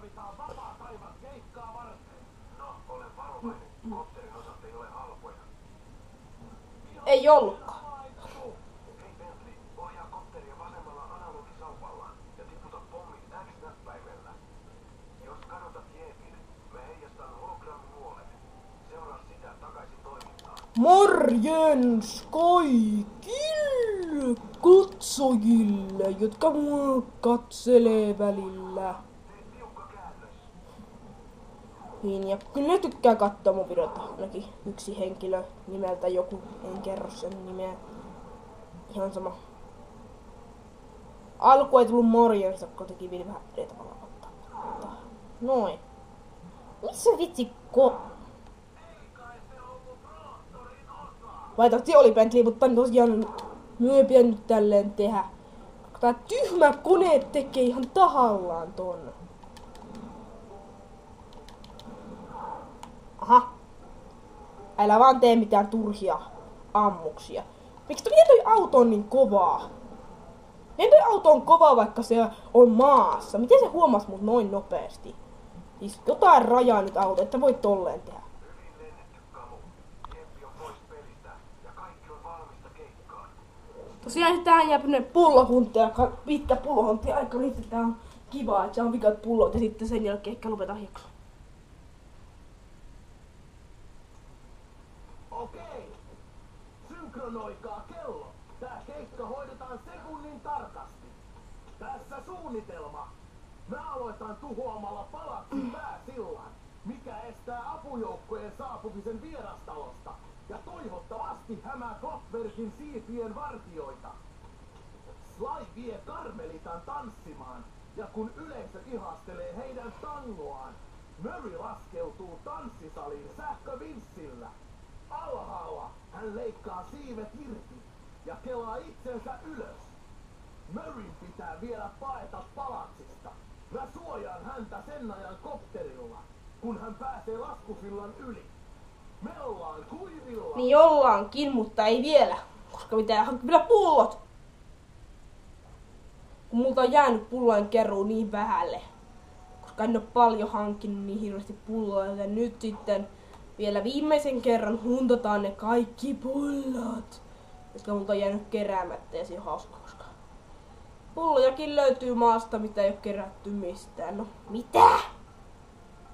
tarvitaan vapaa taivas keikkaa varten. No, ole varovainen. Kopterin osat ei ole halpoja. Ei ollutkaan. Havaittu! Hei Bentley, ohjaa kopteria vasemmalla analogisaupalla ja tiputa pommit X-näppäimellä. Jos kadotat jeepin, me heijastan hologramminuolen. Seuraa sitä takaisin toimintaan. Morjens kaikille katsojille, jotka mua katselee välillä. Niin, ja kyllä ne tykkää katsoa mun videota. Ainakin yksi henkilö nimeltä joku, en kerro sen nimeä. Ihan sama. Alku ei tullut morjensa, kun teki vielä vähän eri tavalla ottaa. Noin. Missä vitsi ko... Vai tosi oli Bentley, mutta tosiaan myöpiä nyt tälleen tehdä. Tää tyhmä kone tekee ihan tahallaan ton. Älä vaan tee mitään turhia ammuksia. Miksi toi, toi auto on niin kovaa? Miten toi auto on kova, vaikka se on maassa? Miten se huomas mut noin nopeasti? Siis jotain rajaa nyt auto, että voi tolleen tehdä. Tosiaan tähän jää pullohuntia, pitkä pullohuntia aika niin tää on kiva, että se on vikat pullot ja sitten sen jälkeen ehkä lopetan jakso. Synkronoikaa kello. Tää keikka hoidetaan sekunnin tarkasti. Tässä suunnitelma. Mä aloitan tuhoamalla palatsin pääsillan, mikä estää apujoukkojen saapumisen vierastalosta ja toivottavasti hämää Kloppbergin siipien vartioita. Sly vie Karmelitan tanssimaan, ja kun yleisö ihastelee heidän tangoaan, Murray laskeutuu tanssisalin sähkövinssillä. Hän leikkaa siivet irti ja kelaa itsensä ylös. Murrayn pitää vielä paeta palatsista. Mä suojaan häntä sen ajan kopterilla, kun hän pääsee laskusillan yli. Me ollaan kuivilla. Niin ollaankin, mutta ei vielä. Koska pitää hankkia pullot. Kun multa on jäänyt pullojen keruu niin vähälle. Koska en ole paljon hankkinut niin hirveästi pulloja. Ja nyt sitten vielä viimeisen kerran huntataan ne kaikki pullot. Jotka multa on jäänyt keräämättä ja on hauska, koska pullojakin löytyy maasta, mitä ei ole kerätty mistään. No, mitä?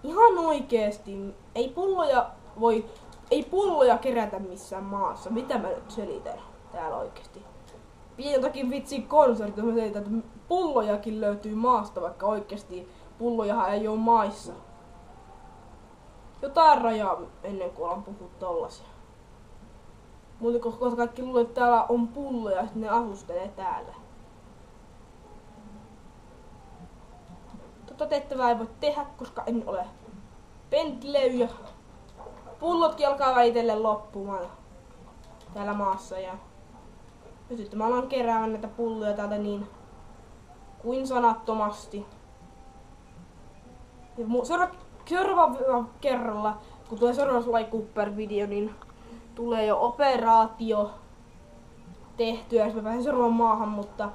Ihan oikeesti. Ei pulloja voi, ei pulloja kerätä missään maassa. Mitä mä nyt selitän täällä oikeesti? Pidin jotakin vitsi konsertti, mä selitän, että pullojakin löytyy maasta, vaikka oikeesti pullojahan ei ole maissa. Jotain rajaa ennen kuin alan puhua tollasia. Muuten koska kaikki luulee, että täällä on pulloja ja sitten ne asustelee täällä. Tota tehtävää ei voi tehdä, koska en ole Bentley ja pullotkin alkaa väitellen loppumaan täällä maassa ja nyt sitten mä alan keräämään näitä pulloja täältä niin kuin sanattomasti. Ja mu- seuraava, seuraavalla kerralla, kun tulee seuraava Cooper-video, niin tulee jo operaatio tehtyä, jos mä pääsen seuraavaan maahan, mutta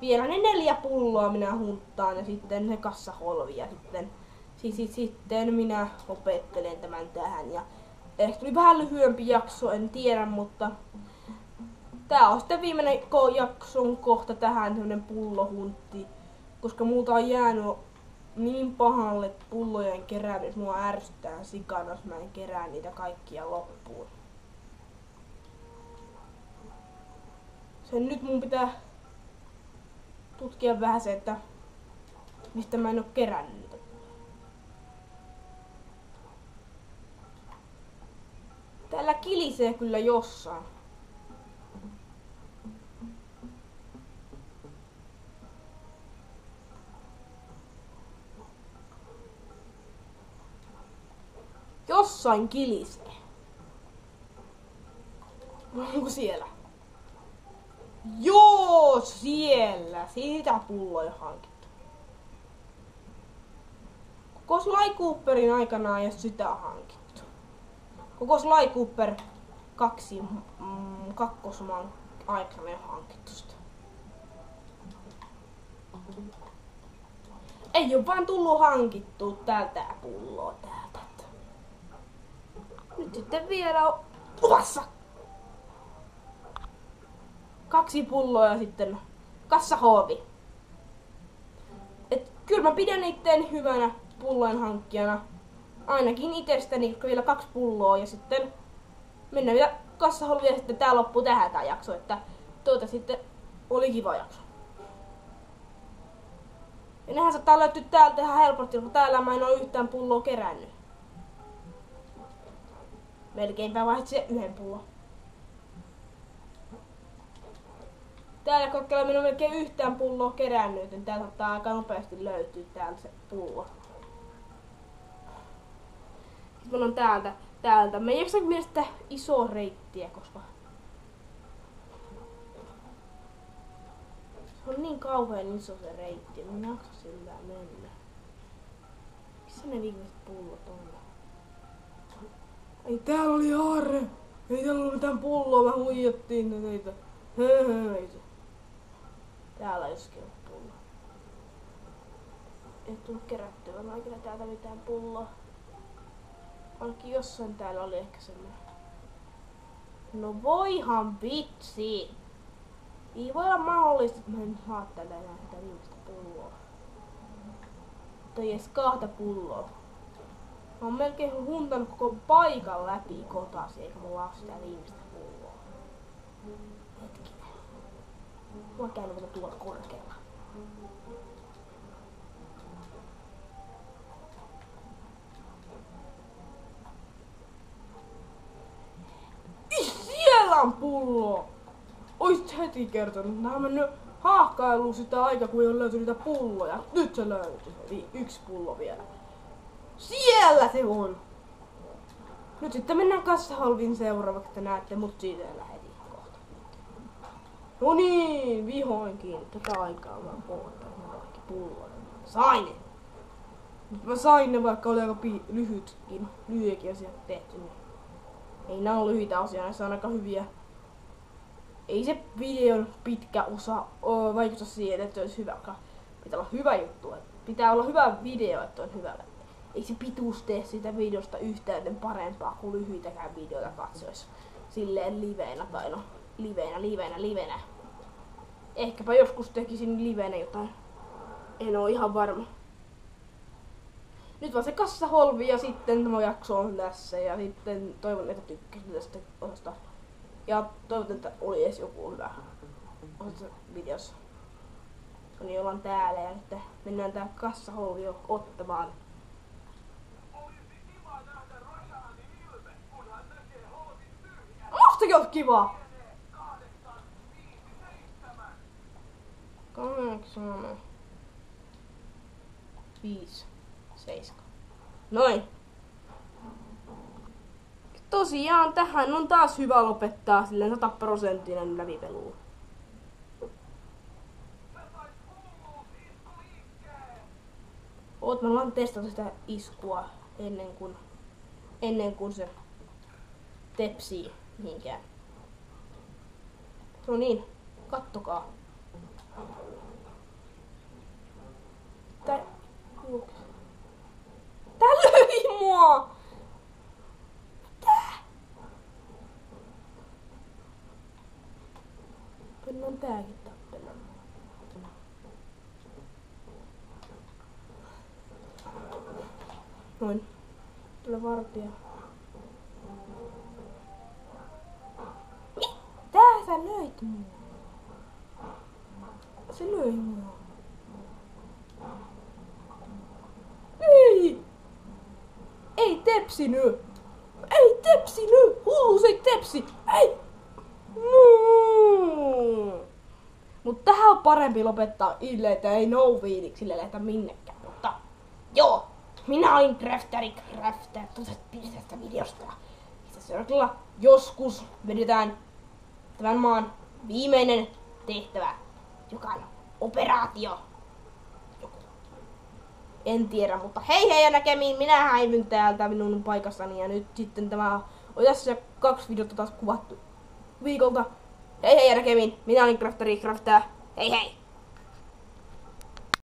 vielä ne neljä pulloa minä hunttaan ja sitten ne kassaholvi ja sitten, siis, siis, sitten minä lopettelen tämän tähän. Ja ehkä tuli vähän lyhyempi jakso, en tiedä, mutta tää on sitten viimeinen jakson kohta tähän tämmönen pullohuntti, koska muuta on jäänyt niin pahalle pullojen keräämys, mua ärsyttää sikana, jos mä en kerää niitä kaikkia loppuun. Sen nyt mun pitää tutkia vähän se, että mistä mä en oo kerännyt niitä. Täällä kilisee kyllä jossain. Jossain kilisee. Onko siellä? Joo, siellä. Siitä pulloja hankittu. Koko Sly Cooperin aikana ei ole sitä hankittu. Koko Sly Cooper kaksi, mm, kakkosmaan aikana ei ole hankittu sitä. Ei ole vaan tullut hankittu täältä pulloa. Sitten vielä luvassa. Kaksi pulloa ja sitten kassahoovi. Et kyllä mä pidän itteen hyvänä pullojen hankkijana. Ainakin itsestäni vielä kaksi pulloa ja sitten mennään vielä kassaholvia ja sitten tää loppuu tähän tää jakso. Että tuota sitten oli kiva jakso. Ja nehän saattaa löytyä täältä ihan helposti, kun täällä mä en ole yhtään pulloa kerännyt. Melkeinpä vaihtoi se yhden pullon. Täällä kokeilla minä melkein yhtään pulloa kerännyt, joten täältä saattaa aika nopeasti löytyä täältä se pullo. Sitten on täältä, täältä. Me ei jaksa mielestä iso reittiä, koska se on niin kauhean iso se reitti, mä en jaksa sillä mennä. Missä ne viimeiset pullot on? Ei täällä oli aarre. Ei täällä ollut mitään pulloa, mä huijattiin niitä. Höhö, ei se. Täällä joskin on pullo. Ei tullut kerättyä mä kyllä täältä mitään pulloa. Ainakin jossain täällä oli ehkä semmoinen. No voihan vitsi. Ei voi olla mahdollista, että mä en saa täältä enää sitä viimeistä pulloa. Tai edes kahta pulloa. Mä oon melkein huntanut koko paikan läpi kotasi, eikä mulla ole sitä viimeistä pulloa. Hetkinen. Mä oon käynyt vielä tuolla korkealla. Siellä on pullo! Oisit heti kertonut. Nää on mennyt haahkailuun sitä aikaa, kun ei ole löytynyt niitä pulloja. Nyt se löytyi. Vi- Yksi pullo vielä. Siellä se on! Nyt sitten mennään kassaholvin seuraavaksi, että näette mut siitä heti kohta. No niin, vihoinkin. Tätä aikaa mä oottanut ne kaikki pullot. Sain ne! Mutta mä sain ne, vaikka oli aika lyhytkin, lyhyekin asiat tehty. Niin ei nää ole lyhyitä osia, näissä on aika hyviä. Ei se videon pitkä osa vaikuta siihen, että olisi hyvä. Pitää olla hyvä juttu. Pitää olla hyvä video, että on hyvä. Ei se pituus tee siitä videosta yhtään parempaa kuin lyhyitäkään videoita katsoisi. Silleen liveenä tai no, liveenä, liveenä, liveenä. Ehkäpä joskus tekisin liveenä jotain. En oo ihan varma. Nyt vaan se kassaholvi ja sitten tämä jakso on tässä ja sitten toivon, että tykkäsitte tästä osasta. Ja toivon, että oli edes joku hyvä osassa videossa. No niin, ollaan täällä ja nyt mennään tää kassaholvi ottamaan. Olisi kiva nähdä Rosaanin ilme, kun hän näkee holvin Mustakin olisi kiva! Kahdeksan, viisi. Seiska. Noin. Tosiaan tähän on taas hyvä lopettaa silleen sataprosenttinen läpipelu. Oot mä vaan testata sitä iskua ennen kuin, ennen kuin se tepsii mihinkään. No niin, kattokaa. Tää, Tää löi mua! Tää! Mennään tääkin tappelemaan. Noin. Tule vartija. Sä löit mua. Se löi mua. Ei! Ei tepsinyt! Ei tepsinyt! Hullu ei tepsi! Ei! No. Mut tähän on parempi lopettaa ille, että ei no fiiliksille lähdetä minnekään. Mutta joo, minä olin Crafteri Crafter tuosta pidetästä videosta. Sitä seuraavalla joskus vedetään tämän maan viimeinen tehtävä, joka on operaatio. En tiedä, mutta hei hei ja näkemiin. Minä häivyn täältä minun paikassani ja nyt sitten tämä on tässä kaksi videota taas kuvattu viikolta. Hei hei ja näkemiin. Minä olin Crafteri Crafter. Hei hei!